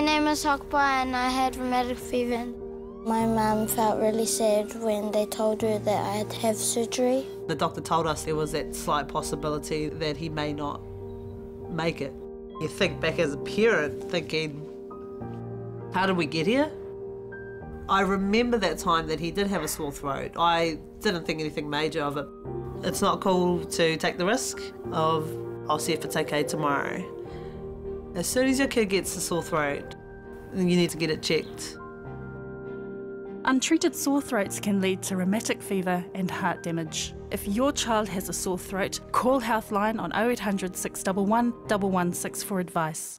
My name is Hakopa and I had rheumatic fever. My mum felt really sad when they told her that I'd have surgery. The doctor told us there was that slight possibility that he may not make it. You think back as a parent thinking, how did we get here? I remember that time that he did have a sore throat. I didn't think anything major of it. It's not cool to take the risk of, I'll see if it's okay tomorrow. As soon as your kid gets a sore throat, you need to get it checked. Untreated sore throats can lead to rheumatic fever and heart damage. If your child has a sore throat, call Healthline on 0800 611 116 for advice.